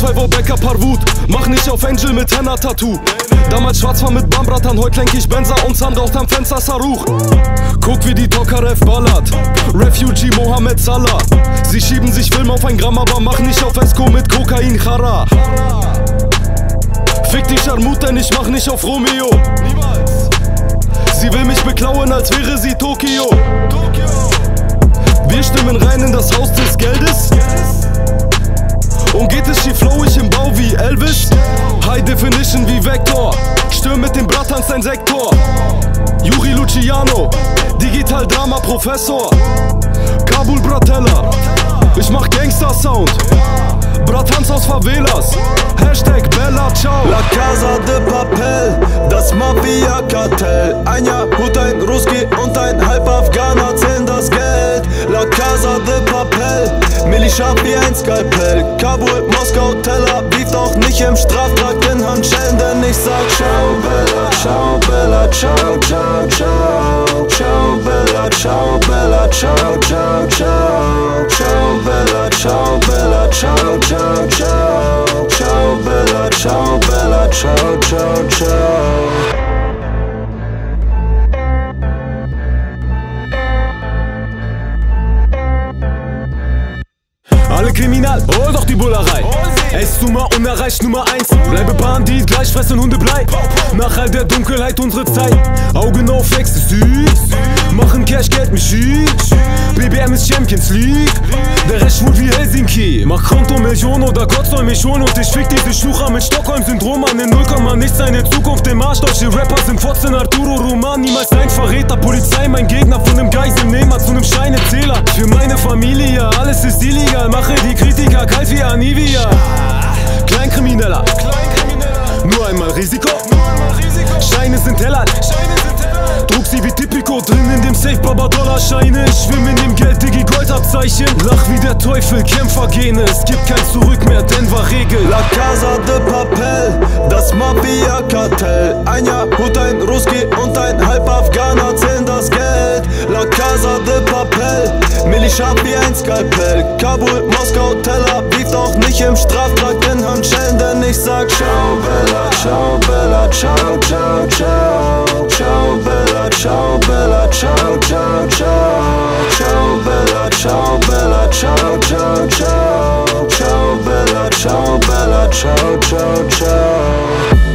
2 wo Becker Parvut. Mach nicht auf Angel mit Henna-Tattoo. Damals schwarz war mit Bambratan, heute lenk ich Benzer und Sand raucht am Fenster Saruch. Guck wie die Tokarev ballert. Refugee Mohammed Salah. Sie schieben sich Film auf ein Gramm, aber mach nicht auf Esco mit Kokain Chara. Fick die Scharmut, ich mach nicht auf Romeo. Sie will mich beklauen, als wäre sie Tokio. Wir stimmen rein in das Haus des Geldes. Schief, flow ich im Bau wie Elvis. High Definition wie Vector. Stürm mit dem Brattans dein Sektor. Juri Luciano, Digital Drama Professor. Kabul Bratella, ich mach Gangster Sound. Bratans aus Favelas. Hashtag Bella Ciao. La Casa de Papel, das Mafia-Kartell. Ein Hut, ein Ruski und ein halb Afghaner zählen das Geld. La Casa de Papel, Ein Skalpell. Kabul, Moskau, Tel Aviv, doch nicht im Straftrag in Handschellen, denn ich sag Ciao, Bella, Ciao, Bella, Ciao, Ciao, Ciao. Ciao, Bella, Ciao, Bella, Ciao, Ciao, Ciao. Ciao, Bella, Ciao, Bella, Ciao, Ciao, Ciao. Ciao, Bella, Ciao, Bella, Ciao, Ciao, Ciao. Kriminal, hol doch die Bullerei. Es Nummer unerreicht Nummer 1. Bleibe Bandit, gleich fressen Hunde Blei. Nach all der Dunkelheit unsere Zeit. Augen auf Ecstasy. Machen Cash, Geld mit Schick. BBM ist Champions League. Der Helsinki. Mach Konto Million oder Gott soll mich holen. Und ich fick diese Schucher mit Stockholm-Syndrom an. In 0, nichts seine Zukunft im Arsch. Deutsche Rapper sind Fotzen, Arturo Roman. Niemals ein Verräter. Polizei, mein Gegner. Von einem Geiselnehmer zu einem Scheinezähler. Für meine Familie, alles ist illegal. Mache die Kritiker kalt wie Anivia. Kleinkrimineller. Nur einmal Risiko. Scheine sind heller. Druck Safe, Baba Dollarscheine. Schwimm in dem Geld, Digi Goldabzeichen. Lach wie der Teufel, Kämpfergene. Es gibt kein Zurück mehr, Denver Regel. La Casa de Papel, das Mafia-Kartell. Ein Hut, ein Ruski und ein halb Afghaner zählen das Geld. La Casa de Papel, Militia wie ein Skalpell. Kabul, Moskau, Tel Aviv, doch nicht im Straftrag in Handschellen, denn ich sag Ciao, Bella, Ciao, Bella, Ciao, Ciao, Ciao. Ciao, Bella, ciao bella, ciao, ciao, ciao. Ciao bella, ciao bella, ciao, ciao, ciao. Ciao bella, ciao bella, ciao, ciao, ciao.